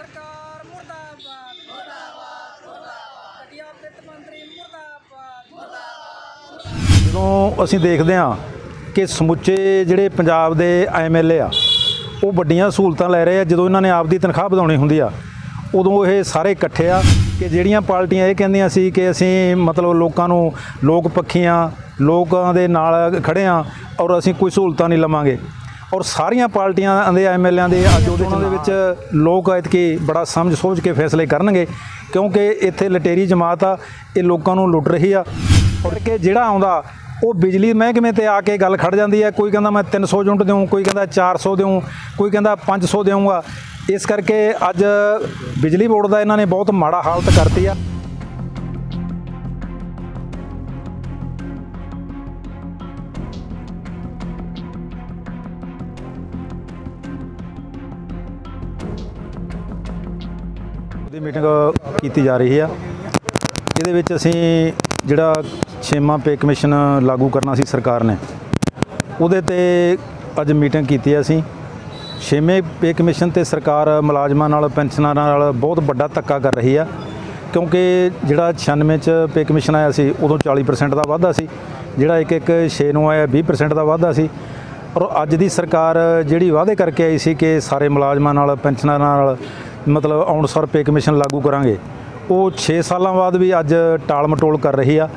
ਸਰਕਾਰ ਮੁਰਦਾਬਾਦ। ਮੁਰਦਾਬਾਦ ਮੁਰਦਾਬਾਦ। ਘਟੀਆ ਵਿੱਤ ਮੰਤਰੀ ਮੁਰਦਾਬਾਦ। ਜਦੋਂ ਅਸੀਂ ਦੇਖਦੇ ਹਾਂ ਕਿ ਸਮੁੱਚੇ ਜਿਹੜੇ ਪੰਜਾਬ ਦੇ ਐਮਐਲਏ ਆ, ਉਹ ਵੱਡੀਆਂ ਸਹੂਲਤਾਂ ਲੈ ਰਹੇ ਆ, ਜਦੋਂ ਇਹਨਾਂ ਨੇ ਆਪਦੀ ਤਨਖਾਹ ਵਧਾਉਣੀ ਹੁੰਦੀ ਆ, ਉਦੋਂ ਇਹ ਸਾਰੇ ਇਕੱਠੇ ਆ ਕਿ ਜਿਹੜੀਆਂ ਪਾਰਟੀਆਂ ਇਹ ਕਹਿੰਦੀਆਂ ਸੀ ਕਿ ਅਸੀਂ ਮਤਲਬ ਲੋਕਾਂ ਨੂੰ ਲੋਕ ਪੱਖੀਆਂ, ਲੋਕਾਂ ਦੇ ਨਾਲ ਖੜੇ ਆ ਔਰ ਅਸੀਂ ਕੋਈ ਸਹੂਲਤਾਂ ਨਹੀਂ ਲਵਾਂਗੇ। ਔਰ ਸਾਰੀਆਂ ਪਾਰਟੀਆਂ ਦੇ ਐਮਐਲਏਆਂ ਦੇ ਅੱਜ ਉਹਦੇ ਦੇ ਵਿੱਚ ਲੋਕ ਐਤਕੀ ਬੜਾ ਸਮਝ ਸੋਚ ਕੇ ਫੈਸਲੇ ਕਰਨਗੇ, ਕਿਉਂਕਿ ਇੱਥੇ ਲਟੇਰੀ ਜਮਾਤ ਆ, ਇਹ ਲੋਕਾਂ ਨੂੰ ਲੁੱਟ ਰਹੀ ਆ। ਔਰ ਕਿ ਜਿਹੜਾ ਆਉਂਦਾ, ਉਹ ਬਿਜਲੀ ਮਹਿਕਮੇ ਤੇ ਆ ਕੇ ਗੱਲ ਖੜ ਜਾਂਦੀ ਹੈ ਕੋਈ ਕਹਿੰਦਾ ਮੈਂ 300 ਯੂਨਿਟ ਦੇਵਾਂ ਕੋਈ ਕਹਿੰਦਾ 400 ਦੇਵਾਂ ਕੋਈ ਕਹਿੰਦਾ 500 ਦੇਵਾਂਗਾ ਇਸ ਕਰਕੇ ਅੱਜ ਬਿਜਲੀ ਬੋਰਡ ਦਾ ਇਹਨਾਂ ਨੇ ਬਹੁਤ ਮਾੜਾ ਹਾਲਤ ਕਰਤੀ ਆ। ਦੀ ਮੀਟਿੰਗ ਕੀਤੀ ਜਾ ਰਹੀ ਆ। ਇਹਦੇ ਵਿੱਚ ਅਸੀਂ ਜਿਹੜਾ ਛੇਵਾਂ ਪੇ ਕਮਿਸ਼ਨ ਲਾਗੂ ਕਰਨਾ ਸੀ ਸਰਕਾਰ ਨੇ, ਉਹਦੇ ਤੇ ਅੱਜ ਮੀਟਿੰਗ ਕੀਤੀ ਆ ਅਸੀਂ। ਛੇਵੇਂ ਪੇ ਕਮਿਸ਼ਨ ਤੇ ਸਰਕਾਰ ਮੁਲਾਜ਼ਮਾਂ ਨਾਲ ਪੈਨਸ਼ਨਰਾਂ ਨਾਲ ਬਹੁਤ ਵੱਡਾ ਧੱਕਾ ਕਰ ਰਹੀ ਆ, ਕਿਉਂਕਿ ਜਿਹੜਾ 96 ਚ ਪੇ ਕਮਿਸ਼ਨ ਆਇਆ ਸੀ, ਉਦੋਂ 40% ਦਾ ਵਾਧਾ ਸੀ। ਜਿਹੜਾ ਇੱਕ ਇੱਕ 6 ਨੂੰ ਆਇਆ 20% ਦਾ ਵਾਧਾ ਸੀ। ਔਰ ਅੱਜ ਦੀ ਸਰਕਾਰ ਜਿਹੜੀ ਵਾਅਦੇ ਕਰਕੇ ਆਈ ਸੀ ਕਿ ਸਾਰੇ ਮੁਲਾਜ਼ਮਾਂ ਨਾਲ ਪੈਨਸ਼ਨਰਾਂ ਨਾਲ ਮਤਲਬ ਆਉਣਸਰ ਪੇ ਕਮਿਸ਼ਨ ਲਾਗੂ ਕਰਾਂਗੇ। ਉਹ 6 ਸਾਲਾਂ ਬਾਅਦ ਵੀ ਅੱਜ ਟਾਲ ਮਟੋਲ ਕਰ ਰਹੀ ਆ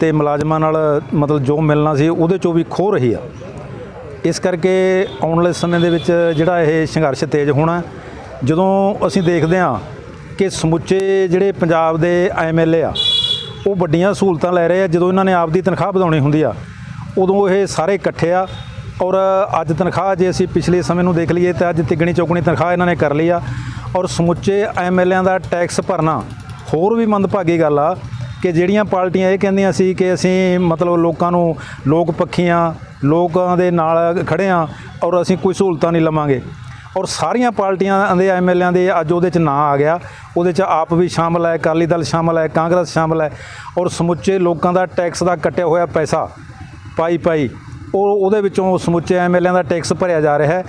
ਤੇ ਮੁਲਾਜ਼ਮਾਂ ਨਾਲ ਮਤਲਬ ਜੋ ਮਿਲਣਾ ਸੀ ਉਹਦੇ ਚੋਂ ਵੀ ਖੋ ਰਹੀ ਆ। ਇਸ ਕਰਕੇ ਆਉਣ ਵਾਲੇ ਸਮੇਂ ਦੇ ਵਿੱਚ ਜਿਹੜਾ ਇਹ ਸੰਘਰਸ਼ ਤੇਜ਼ ਹੋਣਾ, ਜਦੋਂ ਅਸੀਂ ਦੇਖਦੇ ਹਾਂ ਕਿ ਸਮੁੱਚੇ ਜਿਹੜੇ ਪੰਜਾਬ ਦੇ ਐਮਐਲਏ ਆ, ਉਹ ਵੱਡੀਆਂ ਸਹੂਲਤਾਂ ਲੈ ਰਹੇ ਆ, ਜਦੋਂ ਇਹਨਾਂ ਨੇ ਆਪਦੀ ਤਨਖਾਹ ਵਧਾਉਣੀ ਹੁੰਦੀ ਆ, ਉਦੋਂ ਇਹ ਸਾਰੇ ਇਕੱਠੇ ਆ ਔਰ ਅੱਜ ਤਨਖਾਹ ਜੇ ਅਸੀਂ ਪਿਛਲੇ ਸਮੇਂ ਨੂੰ ਦੇਖ ਲਈਏ ਤਾਂ ਅੱਜ ਤਿੱਗਣੀ ਚੌਗਣੀ ਤਨਖਾਹ ਇਹਨਾਂ ਨੇ ਕਰ ਲਈ ਆ। ਔਰ ਸਮੁੱਚੇ ਐਮਐਲਏਆਂ ਦਾ ਟੈਕਸ ਭਰਨਾ ਹੋਰ ਵੀ ਮੰਦਭਾਗੀ ਗੱਲ ਆ ਕਿ ਜਿਹੜੀਆਂ ਪਾਰਟੀਆਂ ਇਹ ਕਹਿੰਦੀਆਂ ਸੀ ਕਿ ਅਸੀਂ ਮਤਲਬ ਲੋਕਾਂ ਨੂੰ ਲੋਕ ਪੱਖੀਆਂ, ਲੋਕਾਂ ਦੇ ਨਾਲ ਖੜੇ ਆ ਔਰ ਅਸੀਂ ਕੋਈ ਸਹੂਲਤਾਂ ਨਹੀਂ ਲਵਾਂਗੇ। ਔਰ ਸਾਰੀਆਂ ਪਾਰਟੀਆਂ ਦੇ ਐਮਐਲਏਆਂ ਦੇ ਅੱਜ ਉਹਦੇ ਚ ਨਾਂ ਆ ਗਿਆ। ਉਹਦੇ ਚ ਆਪ ਵੀ ਸ਼ਾਮਲ ਹੈ, ਅਕਾਲੀ ਦਲ ਸ਼ਾਮਲ ਹੈ, ਕਾਂਗਰਸ ਸ਼ਾਮਲ ਹੈ ਔਰ ਸਮੁੱਚੇ ਲੋਕਾਂ ਦਾ ਟੈਕਸ ਦਾ ਕੱਟਿਆ ਹੋਇਆ ਪੈਸਾ ਪਾਈ ਪਾਈ ਉਹ ਉਹਦੇ ਵਿੱਚੋਂ ਸਮੁੱਚੇ ਐਮਐਲਏਆਂ ਦਾ ਟੈਕਸ ਭਰਿਆ ਜਾ ਰਿਹਾ ਹੈ।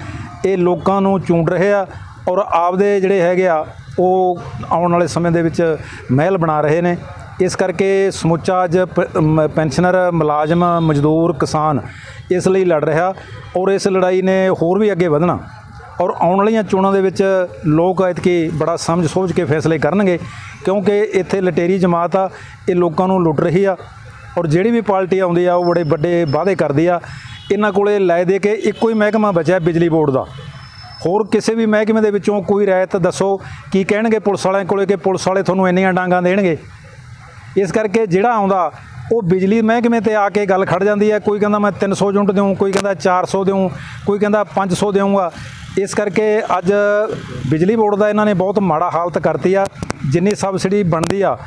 ਇਹ ਲੋਕਾਂ ਨੂੰ ਚੂੰਡ ਰਹੇ ਆ ਔਰ ਆਪਦੇ ਜਿਹੜੇ ਹੈਗੇ ਆ, ਉਹ ਆਉਣ ਵਾਲੇ ਸਮੇਂ ਦੇ ਵਿੱਚ ਮਹਿਲ ਬਣਾ ਰਹੇ ਨੇ। ਇਸ ਕਰਕੇ ਸਮੁੱਚਾ ਅੱਜ ਪੈਨਸ਼ਨਰ ਮੁਲਾਜ਼ਮ, ਮਜ਼ਦੂਰ, ਕਿਸਾਨ ਇਸ ਲਈ ਲੜ ਰਿਹਾ ਔਰ ਇਸ ਲੜਾਈ ਨੇ ਹੋਰ ਵੀ ਅੱਗੇ ਵਧਣਾ। ਔਰ ਆਉਣ ਵਾਲੀਆਂ ਚੋਣਾਂ ਦੇ ਵਿੱਚ ਲੋਕ ਐਤਕੀ ਬੜਾ ਸਮਝ ਸੋਚ ਕੇ ਫੈਸਲੇ ਕਰਨਗੇ ਕਿਉਂਕਿ ਇੱਥੇ ਲਟੇਰੀ ਜਮਾਤ ਆ, ਇਹ ਲੋਕਾਂ ਨੂੰ ਲੁੱਟ ਰਹੀ ਆ ਔਰ ਜਿਹੜੀ ਵੀ ਪਾਰਟੀ ਆਉਂਦੀ ਆ, ਉਹ ਬੜੇ ਵੱਡੇ ਵਾਅਦੇ ਕਰਦੀ ਆ। ਇਹਨਾਂ ਕੋਲੇ ਲੈ ਦੇ ਕੇ ਇੱਕੋ ਹੀ ਮਹਿਕਮਾ ਬਚਿਆ ਬਿਜਲੀ ਬੋਰਡ ਦਾ। ਹੋਰ ਕਿਸੇ ਵੀ ਮਹਿਕਮੇ ਦੇ ਵਿੱਚੋਂ ਕੋਈ ਰਾਇਤ ਦੱਸੋ ਕੀ ਕਹਿਣਗੇ ਪੁਲਿਸ ਵਾਲਿਆਂ ਕੋਲੇ ਕਿ ਪੁਲਿਸ ਵਾਲੇ ਤੁਹਾਨੂੰ ਇੰਨੀਆਂ ਡਾਂਗਾਂ ਦੇਣਗੇ? ਇਸ ਕਰਕੇ ਜਿਹੜਾ ਆਉਂਦਾ, ਉਹ ਬਿਜਲੀ ਮਹਿਕਮੇ ਤੇ ਆ ਕੇ ਗੱਲ ਖੜ ਜਾਂਦੀ ਹੈ। ਕੋਈ ਕਹਿੰਦਾ ਮੈਂ 300 ਯੂਨਿਟ ਦੇਵਾਂ ਕੋਈ ਕਹਿੰਦਾ 400 ਦੇਵਾਂ ਕੋਈ ਕਹਿੰਦਾ 500 ਦੇਵਾਂਗਾ ਇਸ ਕਰਕੇ ਅੱਜ ਬਿਜਲੀ ਬੋਰਡ ਦਾ ਇਹਨਾਂ ਨੇ ਬਹੁਤ ਮਾੜਾ ਹਾਲਤ ਕਰਤੀ ਆ। ਜਿੰਨੀ ਸਬਸਿਡੀ ਬਣਦੀ ਆ,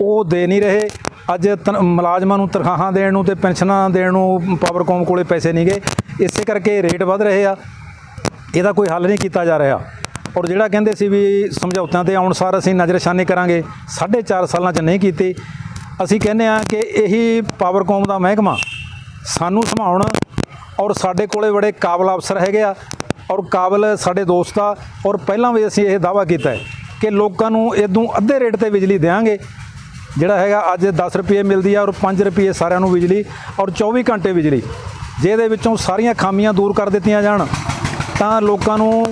ਉਹ ਦੇ ਨਹੀਂ ਰਹੇ। ਅੱਜ ਤਨ- ਮੁਲਾਜ਼ਮਾਂ ਨੂੰ ਤਨਖਾਹਾਂ ਦੇਣ ਨੂੰ ਤੇ ਪੈਨਸ਼ਨਾਂ ਦੇਣ ਨੂੰ ਪਾਵਰਕੌਮ ਕੋਲੇ ਪੈਸੇ ਨਹੀਂ ਗਏ। ਇਸੇ ਕਰਕੇ ਰੇਟ ਵੱਧ ਰਹੇ ਆ। ਇਹਦਾ ਕੋਈ ਹੱਲ ਨਹੀਂ ਕੀਤਾ ਜਾ ਰਿਹਾ। ਔਰ ਜਿਹੜਾ ਕਹਿੰਦੇ ਸੀ ਵੀ ਸਮਝੌਤਿਆਂ ਤੇ ਆਉਣ ਸਾਰ ਅਸੀਂ ਨਜ਼ਰਸ਼ਾਨੀ ਕਰਾਂਗੇ 4.5 ਸਾਲਾਂ 'ਚ ਨਹੀਂ ਕੀਤੀ। ਅਸੀਂ ਕਹਿੰਦੇ ਆ ਕਿ ਇਹੀ ਪਾਵਰਕੌਮ ਦਾ ਮਹਿਕਮਾ ਸਾਨੂੰ ਸੰਭਾਉਣ ਔਰ ਸਾਡੇ ਕੋਲੇ ਬੜੇ ਕਾਬਲ ਅਫਸਰ ਹੈਗੇ ਆ ਔਰ ਕਾਬਲ ਸਾਡੇ ਦੋਸਤ ਆ ਔਰ ਪਹਿਲਾਂ ਵੀ ਅਸੀਂ ਇਹ ਦਾਵਾ ਕੀਤਾ ਹੈ ਕਿ ਲੋਕਾਂ ਨੂੰ ਇਦੋਂ ਅੱਧੇ ਰੇਟ ਤੇ ਬਿਜਲੀ ਦੇਵਾਂਗੇ ਜਿਹੜਾ ਹੈਗਾ ਅੱਜ 10 ਰੁਪਏ ਮਿਲਦੀ ਆ ਔਰ 5 ਰੁਪਏ ਸਾਰਿਆਂ ਨੂੰ ਬਿਜਲੀ ਔਰ 24 ਘੰਟੇ ਬਿਜਲੀ, ਜਿਹਦੇ ਵਿੱਚੋਂ ਸਾਰੀਆਂ ਖਾਮੀਆਂ ਦੂਰ ਕਰ ਦਿੱਤੀਆਂ ਜਾਣ। ਤਾਂ ਲੋਕਾਂ ਨੂੰ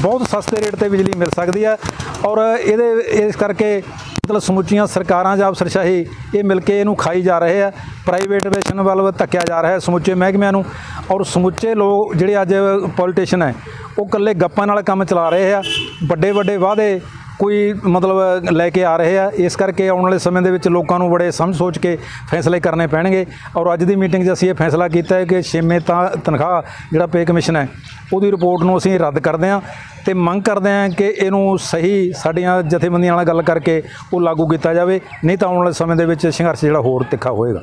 ਬਹੁਤ ਸਸਤੇ ਰੇਟ ਤੇ ਬਿਜਲੀ ਮਿਲ ਸਕਦੀ ਹੈ ਔਰ ਇਹਦੇ, ਇਸ ਕਰਕੇ ਮਤਲਬ ਸਮੁੱਚੀਆਂ ਸਰਕਾਰਾਂ ਜਾਂ ਅਫਸਰਸ਼ਾਹੀ ਇਹ ਮਿਲ ਕੇ ਇਹਨੂੰ ਖਾਈ ਜਾ ਰਹੇ ਆ ਪ੍ਰਾਈਵੇਟਾਈਜੇਸ਼ਨ ਵੱਲ ਧੱਕਿਆ ਜਾ ਰਿਹਾ ਹੈ ਸਮੁੱਚੇ ਮਹਿਕਮਿਆਂ ਨੂੰ ਔਰ ਸਮੁੱਚੇ ਲੋਕ ਜਿਹੜੇ ਅੱਜ ਪੋਲੀਟੀਸ਼ੀਅਨ ਹੈ, ਉਹ ਇਕੱਲੇ ਗੱਪਾਂ ਨਾਲ ਕੰਮ ਚਲਾ ਰਹੇ ਆ ਵੱਡੇ ਵੱਡੇ ਵਾਅਦੇ ਕੋਈ ਮਤਲਬ ਲੈ ਕੇ ਆ ਰਹੇ ਆ, ਇਸ ਕਰਕੇ ਆਉਣ ਵਾਲੇ ਸਮੇਂ ਦੇ ਵਿੱਚ ਲੋਕਾਂ ਨੂੰ ਬੜੇ ਸਮਝ ਸੋਚ ਕੇ ਫੈਸਲੇ ਕਰਨੇ ਪੈਣਗੇ। ਔਰ ਅੱਜ ਦੀ ਮੀਟਿੰਗ 'ਚ ਅਸੀਂ ਇਹ ਫੈਸਲਾ ਕੀਤਾ ਹੈ ਕਿ ਛੇਵੇਂ ਤਾਂ ਤਨਖਾਹ ਜਿਹੜਾ ਪੇ ਕਮਿਸ਼ਨ ਹੈ, ਉਹਦੀ ਰਿਪੋਰਟ ਨੂੰ ਅਸੀਂ ਰੱਦ ਕਰਦੇ ਹਾਂ ਤੇ ਮੰਗ ਕਰਦੇ ਹਾਂ ਕਿ ਇਹਨੂੰ ਸਹੀ ਸਾਡੀਆਂ ਜਥੇਬੰਦੀਆਂ ਨਾਲ ਗੱਲ ਕਰਕੇ ਉਹ ਲਾਗੂ ਕੀਤਾ ਜਾਵੇ, ਨਹੀਂ ਤਾਂ ਆਉਣ ਵਾਲੇ ਸਮੇਂ ਦੇ ਵਿੱਚ ਸੰਘਰਸ਼ ਜਿਹੜਾ ਹੋਰ ਤਿੱਖਾ ਹੋਏਗਾ।